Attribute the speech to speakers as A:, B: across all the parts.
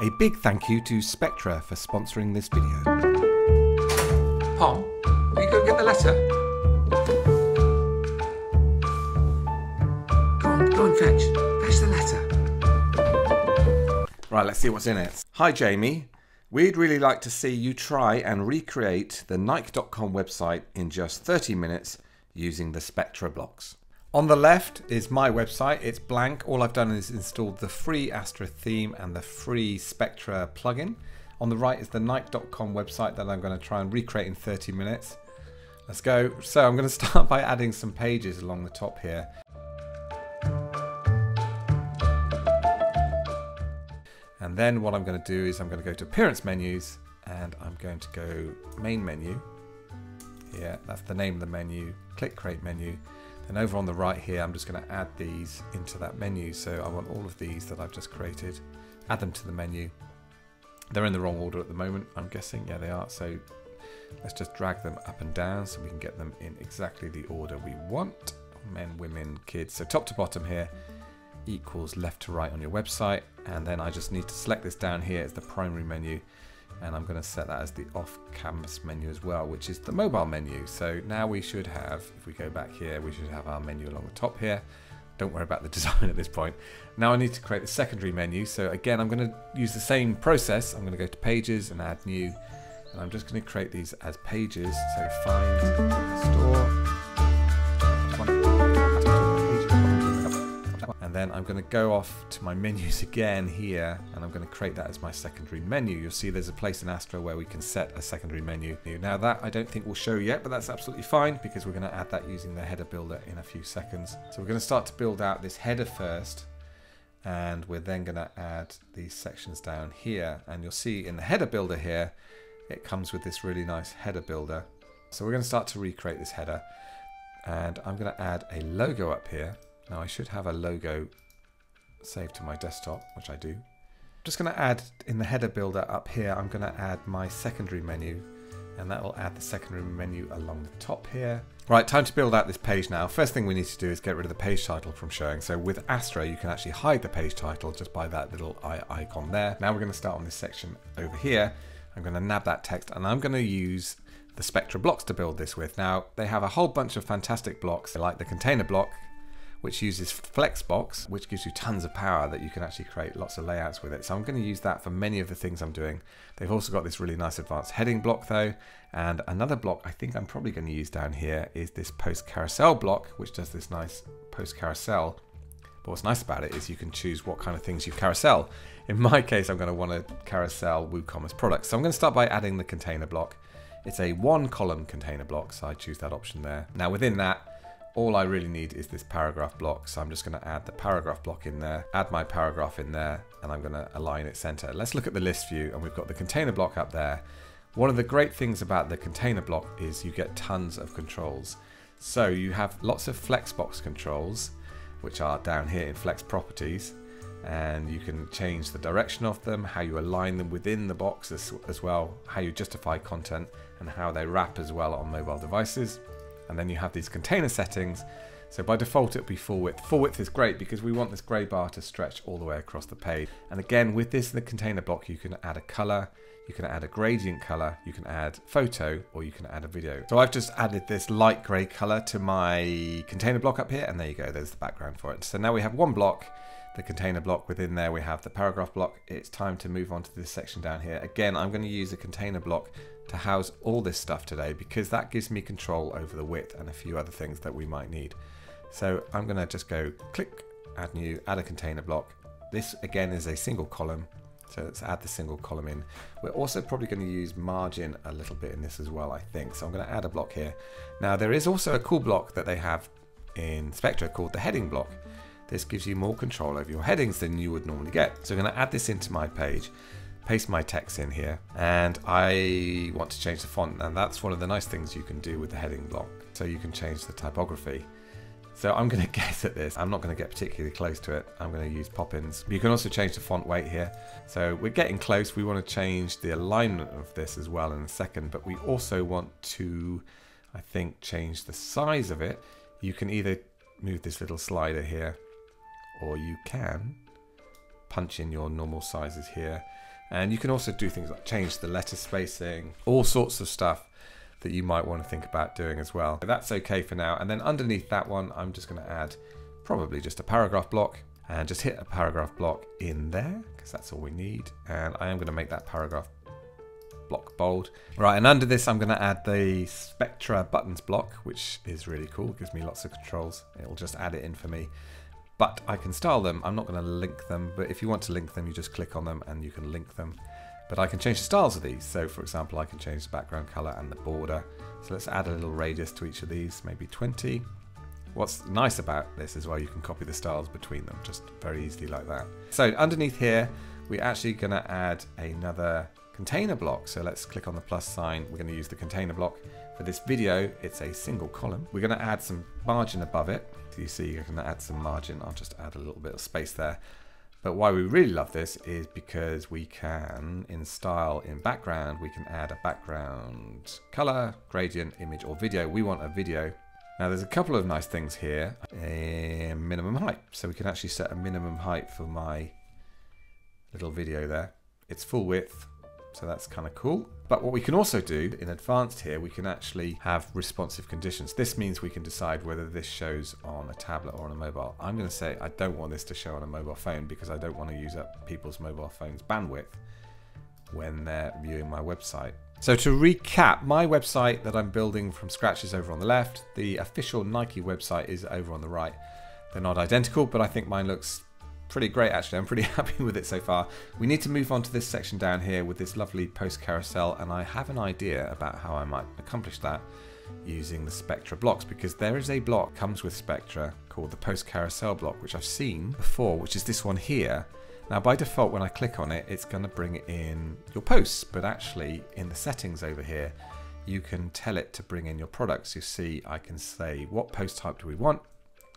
A: A big thank you to Spectra for sponsoring this video.
B: Pom, will you go get the letter? Go on, go on, fetch. Fetch the letter.
A: Right, let's see what's in it. Hi, Jamie. We'd really like to see you try and recreate the Nike.com website in just 30 minutes using the Spectra blocks. On the left is my website. It's blank. All I've done is installed the free Astra theme and the free Spectra plugin. On the right is the Nike.com website that I'm going to try and recreate in 30 minutes. Let's go. So I'm going to start by adding some pages along the top here. And then what I'm going to do is I'm going to go to appearance menus and I'm going to go main menu. Yeah, that's the name of the menu. Click create menu. And over on the right here, I'm just going to add these into that menu. So I want all of these that I've just created, add them to the menu. They're in the wrong order at the moment, I'm guessing. Yeah, they are. So let's just drag them up and down so we can get them in exactly the order we want. Men, women, kids. So top to bottom here equals left to right on your website. And then I just need to select this down here as the primary menu and I'm going to set that as the off canvas menu as well which is the mobile menu. So now we should have if we go back here we should have our menu along the top here. Don't worry about the design at this point. Now I need to create the secondary menu. So again I'm going to use the same process. I'm going to go to pages and add new. And I'm just going to create these as pages. So find store and then I'm going to go off to my menus again here and I'm going to create that as my secondary menu. You'll see there's a place in Astra where we can set a secondary menu. Now that I don't think we'll show yet, but that's absolutely fine because we're going to add that using the header builder in a few seconds. So we're going to start to build out this header first and we're then going to add these sections down here and you'll see in the header builder here it comes with this really nice header builder. So we're going to start to recreate this header and I'm going to add a logo up here now I should have a logo saved to my desktop, which I do. I'm just going to add in the header builder up here, I'm going to add my secondary menu and that will add the secondary menu along the top here. Right, time to build out this page now. First thing we need to do is get rid of the page title from showing. So with Astra, you can actually hide the page title just by that little eye icon there. Now we're going to start on this section over here. I'm going to nab that text and I'm going to use the Spectra blocks to build this with. Now, they have a whole bunch of fantastic blocks, like the container block, which uses Flexbox, which gives you tons of power that you can actually create lots of layouts with it. So I'm going to use that for many of the things I'm doing. They've also got this really nice advanced heading block though. And another block I think I'm probably going to use down here is this post carousel block, which does this nice post carousel. But what's nice about it is you can choose what kind of things you carousel. In my case, I'm going to want to carousel WooCommerce products. So I'm going to start by adding the container block. It's a one column container block, so I choose that option there. Now within that, all I really need is this paragraph block. So I'm just going to add the paragraph block in there, add my paragraph in there, and I'm going to align it center. Let's look at the list view and we've got the container block up there. One of the great things about the container block is you get tons of controls. So you have lots of flexbox controls, which are down here in flex properties and you can change the direction of them, how you align them within the box as, as, well, how you justify content and how they wrap as well on mobile devices and then you have these container settings. So by default it'll be full width. Full width is great because we want this grey bar to stretch all the way across the page. And again with this in the container block you can add a colour, you can add a gradient colour, you can add photo or you can add a video. So I've just added this light grey colour to my container block up here and there you go, there's the background for it. So now we have one block the container block. Within there we have the paragraph block. It's time to move on to this section down here. Again, I'm going to use a container block to house all this stuff today because that gives me control over the width and a few other things that we might need. So I'm going to just go click, add new, add a container block. This again is a single column. So let's add the single column in. We're also probably going to use margin a little bit in this as well, I think. So I'm going to add a block here. Now there is also a cool block that they have in Spectra called the heading block. This gives you more control over your headings than you would normally get. So I'm going to add this into my page, paste my text in here, and I want to change the font. And that's one of the nice things you can do with the heading block. So you can change the typography. So I'm going to guess at this. I'm not going to get particularly close to it. I'm going to use Poppins. You can also change the font weight here. So we're getting close. We want to change the alignment of this as well in a second, but we also want to, I think, change the size of it. You can either move this little slider here or you can punch in your normal sizes here. And you can also do things like change the letter spacing, all sorts of stuff that you might want to think about doing as well. That's okay for now. And then underneath that one, I'm just going to add probably just a paragraph block and just hit a paragraph block in there because that's all we need. And I am going to make that paragraph block bold. Right, and under this I'm going to add the Spectra buttons block, which is really cool. It gives me lots of controls. It'll just add it in for me. But I can style them. I'm not going to link them, but if you want to link them, you just click on them and you can link them. But I can change the styles of these. So for example, I can change the background color and the border. So let's add a little radius to each of these, maybe 20. What's nice about this is well, you can copy the styles between them just very easily like that. So underneath here, we're actually going to add another container block. So let's click on the plus sign. We're going to use the container block. For this video, it's a single column. We're going to add some margin above it. So you see, you're to add some margin. I'll just add a little bit of space there. But why we really love this is because we can, in style, in background, we can add a background color, gradient, image, or video. We want a video. Now there's a couple of nice things here. A minimum height. So we can actually set a minimum height for my little video there. It's full width, so that's kind of cool. But what we can also do in advanced here, we can actually have responsive conditions. This means we can decide whether this shows on a tablet or on a mobile. I'm going to say I don't want this to show on a mobile phone because I don't want to use up people's mobile phones bandwidth when they're viewing my website. So to recap, my website that I'm building from scratch is over on the left. The official Nike website is over on the right. They're not identical, but I think mine looks pretty great actually. I'm pretty happy with it so far. We need to move on to this section down here with this lovely post carousel and I have an idea about how I might accomplish that using the Spectra blocks because there is a block comes with Spectra called the post carousel block which I've seen before which is this one here. Now by default when I click on it it's going to bring in your posts but actually in the settings over here you can tell it to bring in your products. You see I can say what post type do we want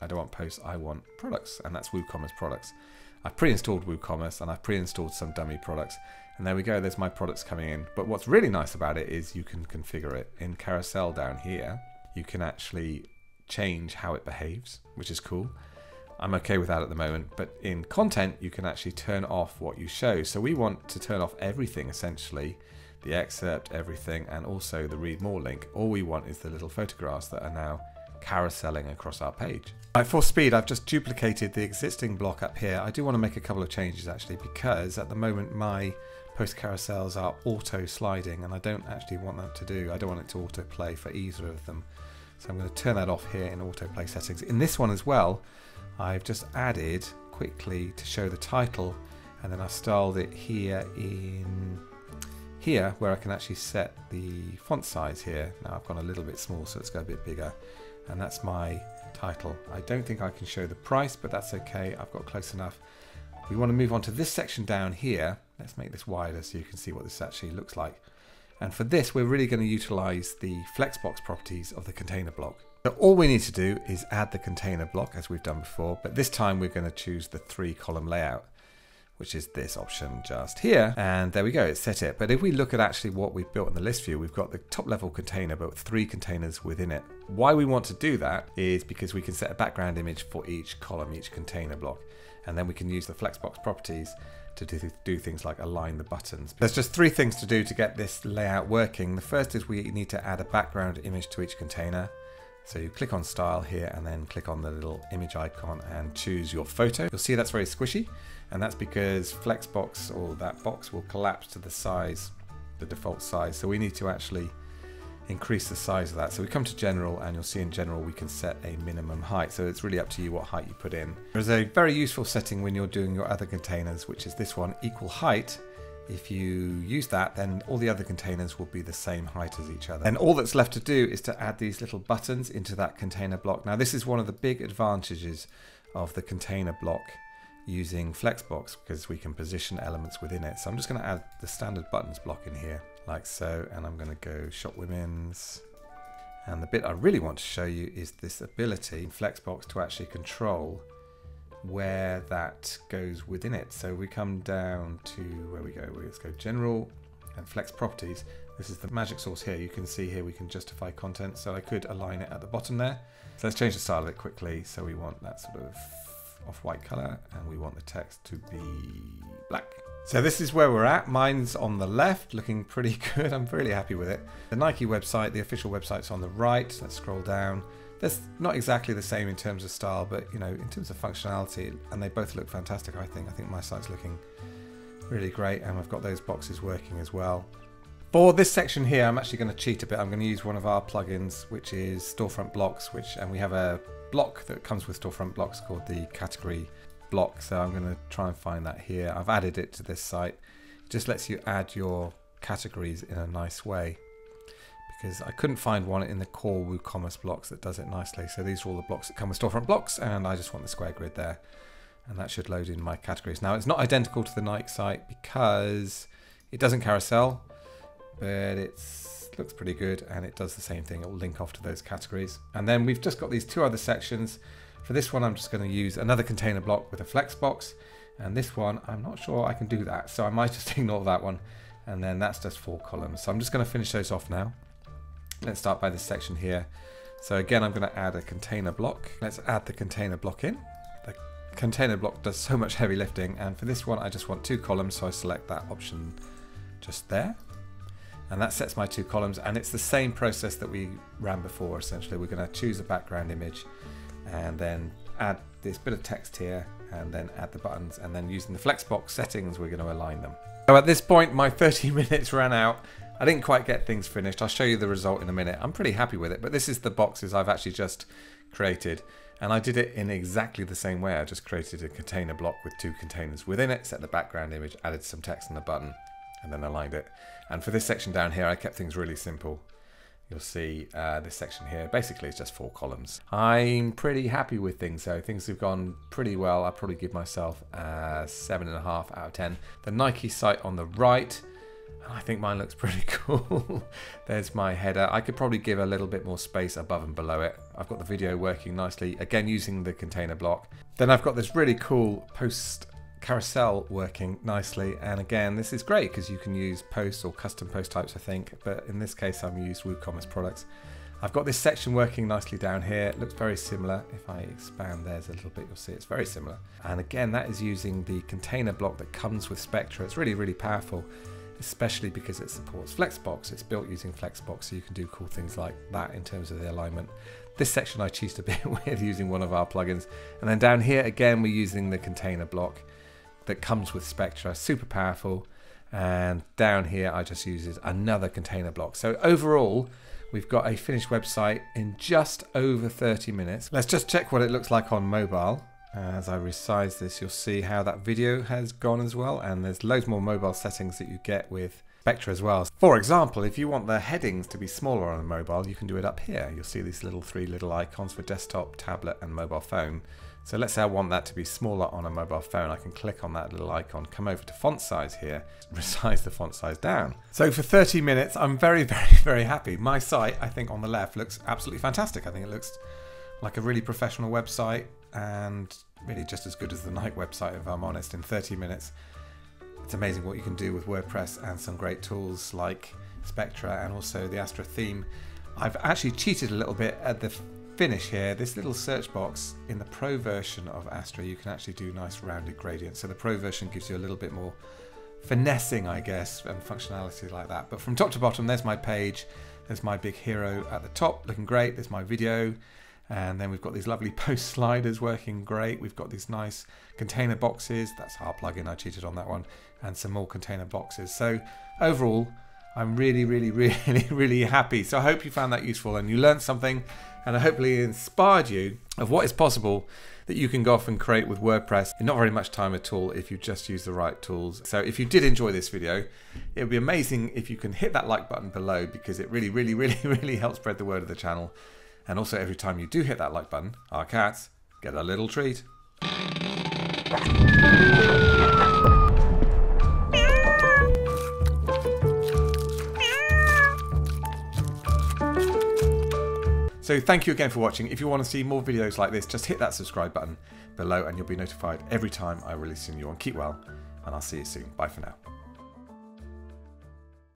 A: I don't want posts, I want products, and that's WooCommerce products. I've pre-installed WooCommerce and I've pre-installed some dummy products. And there we go, there's my products coming in. But what's really nice about it is you can configure it. In carousel down here, you can actually change how it behaves, which is cool. I'm okay with that at the moment, but in content, you can actually turn off what you show. So we want to turn off everything essentially, the excerpt, everything, and also the read more link. All we want is the little photographs that are now carouseling across our page. Right, for speed, I've just duplicated the existing block up here. I do want to make a couple of changes actually because at the moment my post carousels are auto sliding and I don't actually want that to do. I don't want it to auto play for either of them. So I'm going to turn that off here in autoplay settings. In this one as well, I've just added quickly to show the title and then I styled it here in here where I can actually set the font size here. Now I've gone a little bit small so it's got a bit bigger and that's my title. I don't think I can show the price, but that's okay. I've got close enough. We want to move on to this section down here. Let's make this wider so you can see what this actually looks like. And for this, we're really going to utilize the Flexbox properties of the container block. So all we need to do is add the container block as we've done before, but this time we're going to choose the three column layout which is this option just here. And there we go, it's set it. But if we look at actually what we've built in the list view, we've got the top level container, but three containers within it. Why we want to do that is because we can set a background image for each column, each container block. And then we can use the Flexbox properties to do, do things like align the buttons. There's just three things to do to get this layout working. The first is we need to add a background image to each container. So you click on style here and then click on the little image icon and choose your photo. You'll see that's very squishy and that's because Flexbox or that box will collapse to the size, the default size. So we need to actually increase the size of that. So we come to general and you'll see in general we can set a minimum height. So it's really up to you what height you put in. There's a very useful setting when you're doing your other containers, which is this one, equal height. If you use that, then all the other containers will be the same height as each other. And all that's left to do is to add these little buttons into that container block. Now this is one of the big advantages of the container block using Flexbox because we can position elements within it. So I'm just going to add the standard buttons block in here like so and I'm going to go shop women's and the bit I really want to show you is this ability in Flexbox to actually control where that goes within it. So we come down to where we go, let's go general and flex properties. This is the magic source here. You can see here we can justify content. So I could align it at the bottom there. So let's change the style of it quickly. So we want that sort of off-white color and we want the text to be black. So this is where we're at. Mine's on the left, looking pretty good. I'm really happy with it. The Nike website, the official website's on the right. Let's scroll down. That's not exactly the same in terms of style, but you know, in terms of functionality, and they both look fantastic. I think. I think my site's looking really great, and I've got those boxes working as well. For this section here, I'm actually going to cheat a bit. I'm going to use one of our plugins, which is Storefront Blocks, which and we have a block that comes with Storefront Blocks called the category block. So I'm going to try and find that here. I've added it to this site. It just lets you add your categories in a nice way because I couldn't find one in the core WooCommerce blocks that does it nicely. So these are all the blocks that come with storefront blocks and I just want the square grid there. And that should load in my categories. Now it's not identical to the Nike site because it doesn't carousel, but it looks pretty good and it does the same thing. It will link off to those categories. And then we've just got these two other sections. For this one, I'm just going to use another container block with a flex box. And this one, I'm not sure I can do that. So I might just ignore that one. And then that's just four columns. So I'm just going to finish those off now. Let's start by this section here. So again, I'm going to add a container block. Let's add the container block in. The container block does so much heavy lifting. And for this one, I just want two columns. So I select that option just there. And that sets my two columns. And it's the same process that we ran before, essentially. We're going to choose a background image and then add this bit of text here and then add the buttons. And then using the Flexbox settings, we're going to align them. So at this point, my 30 minutes ran out I didn't quite get things finished. I'll show you the result in a minute. I'm pretty happy with it, but this is the boxes I've actually just created. And I did it in exactly the same way. I just created a container block with two containers within it, set the background image, added some text on the button, and then aligned it. And for this section down here, I kept things really simple. You'll see uh, this section here. Basically, it's just four columns. I'm pretty happy with things, so things have gone pretty well. I'll probably give myself a seven and a half out of 10. The Nike site on the right, I think mine looks pretty cool. There's my header. I could probably give a little bit more space above and below it. I've got the video working nicely, again using the container block. Then I've got this really cool post carousel working nicely and again this is great because you can use posts or custom post types I think but in this case I'm used WooCommerce products. I've got this section working nicely down here. It looks very similar. If I expand theirs a little bit, you'll see it's very similar. And again, that is using the container block that comes with Spectra. It's really, really powerful especially because it supports Flexbox. It's built using Flexbox, so you can do cool things like that in terms of the alignment. This section I cheated a bit with using one of our plugins. And then down here, again, we're using the container block that comes with Spectra, super powerful. And down here, I just use another container block. So overall, we've got a finished website in just over 30 minutes. Let's just check what it looks like on mobile. As I resize this, you'll see how that video has gone as well, and there's loads more mobile settings that you get with Spectra as well. For example, if you want the headings to be smaller on a mobile, you can do it up here. You'll see these little three little icons for desktop, tablet, and mobile phone. So let's say I want that to be smaller on a mobile phone. I can click on that little icon, come over to font size here, resize the font size down. So for 30 minutes, I'm very, very, very happy. My site, I think on the left, looks absolutely fantastic. I think it looks like a really professional website and really just as good as the Nike website, if I'm honest, in 30 minutes. It's amazing what you can do with WordPress and some great tools like Spectra and also the Astra theme. I've actually cheated a little bit at the finish here. This little search box in the Pro version of Astra, you can actually do nice rounded gradients. So the Pro version gives you a little bit more finessing, I guess, and functionality like that. But from top to bottom, there's my page. There's my big hero at the top, looking great. There's my video. And then we've got these lovely post sliders working great. We've got these nice container boxes. That's our plugin. I cheated on that one. And some more container boxes. So overall, I'm really, really, really, really happy. So I hope you found that useful and you learned something and I hopefully inspired you of what is possible that you can go off and create with WordPress in not very much time at all if you just use the right tools. So if you did enjoy this video, it would be amazing if you can hit that like button below because it really, really, really, really helps spread the word of the channel. And also every time you do hit that like button, our cats get a little treat. So thank you again for watching. If you want to see more videos like this, just hit that subscribe button below and you'll be notified every time I release a new one. Keep well, and I'll see you soon. Bye for now.